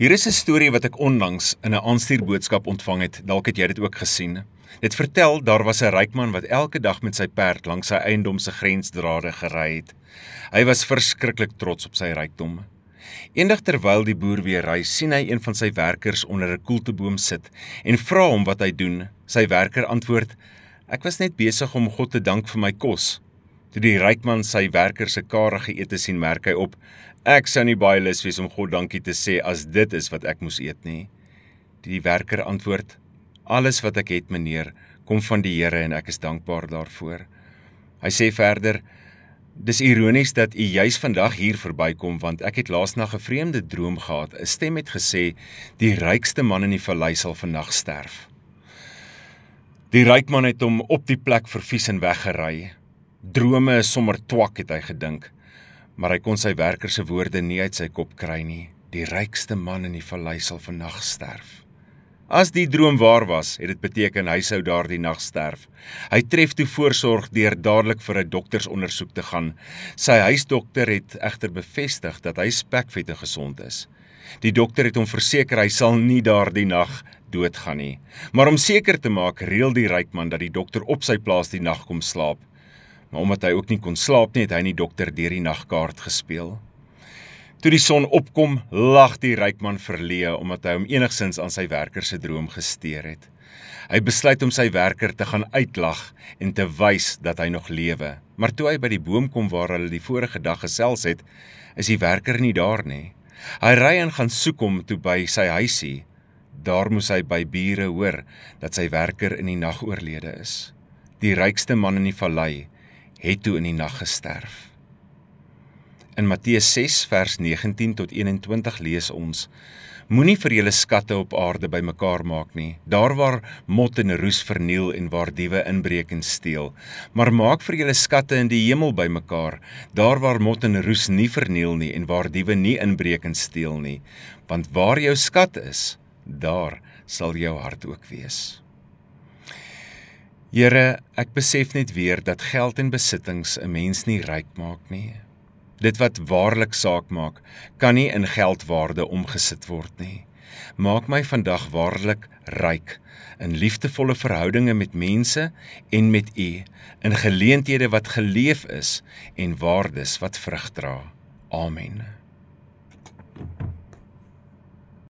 Hier is 'n storie wat ek onlangs in 'n aanstuurboodskap ontvang het. Dalk het jy dit ook gesien. Dit vertel daar was 'n ryk man wat elke dag met sy perd langs sy eiendom se grensdrade gery het. Hy was verskriklik trots op sy rykdom. Eendag terwyl die boer weer ry, sien hy een van sy werkers onder 'n koelteboom sit en vra hom wat hy doen. Sy werker antwoord: "Ek was net besig om God te dank vir my kos." Toe die ryk man sy werker se karige ete sien, merk hy op: Ek sou nie baie lus wees om God dankie te sê as dit is wat ek moes eet nie. Die werker antwoord: Alles wat ek het, meneer, kom van die Here en ek is dankbaar daarvoor. Hy sê verder: Dis ironies dat u juis vandag hier verbykom want ek het laasnag 'n vreemde droom gehad. 'n Stem het gesê: "Die rykste man in die vallei sal vandag sterf." Die ryk man het hom op die plek vervies en weggery. Drome is sommer twak het hy gedink maar hy kon sy werker se woorde nie uit sy kop kry nie. Die rykste man in die vallei sal vannag sterf. As die droom waar was, het dit beteken hy sou daardie nag sterf. Hy tref toe voorsorg deur dadelik vir 'n doktersondersoek te gaan. Sy huisdokter het egter bevestig dat hy spekvet en gesond is. Die dokter het hom verseker hy sal nie daardie nag doodgaan nie. Maar om seker te maak, reël die ryk man dat die dokter op sy plaas die nag kom slaap. Maar omdat hy ook nie kon slaap nie, het hy nie dokter deur die nagkaart gespeel. Toe die son opkom, lag die ryk man verleë omdat hy hom enigsins aan sy werker se droom gesteer het. Hy besluit om sy werker te gaan uitlag en te wys dat hy nog lewe. Maar toe hy by die boom kom waar hulle die vorige dag gesels het, is die werker nie daar nie. Hy ry en gaan soek hom toe by sy huisie. Daar moes hy by bure hoor dat sy werker in die nag oorlede is. Die rykste man in die vallei het toe in die nag gesterf. In Matteus 6 vers 19 tot 21 lees ons: Moenie vir julle skatte op aarde bymekaar maak nie, daar waar mot en roes verniel en waar diewe inbreek en steel, maar maak vir julle skatte in die hemel bymekaar, daar waar mot en roes nie verniel nie en waar diewe nie inbreek en steel nie, want waar jou skat is, daar sal jou hart ook wees. Here, ek besef net weer dat geld en besittings 'n mens nie ryk maak nie. Dit wat waarlik saak maak, kan nie in geldwaarde omgesit word nie. Maak my vandag waarlik ryk in liefdevolle verhoudinge met mense en met U, in geleenthede wat geleef is en waardes wat vrug dra. Amen.